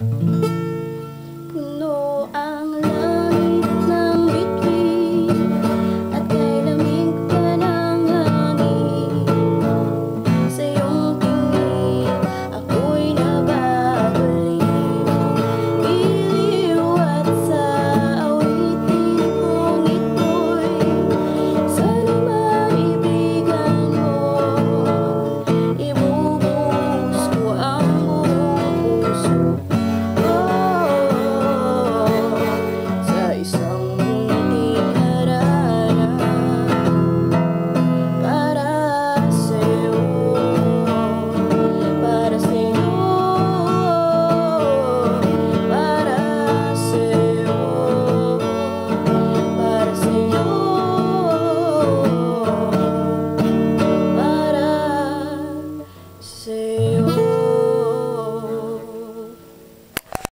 Bye.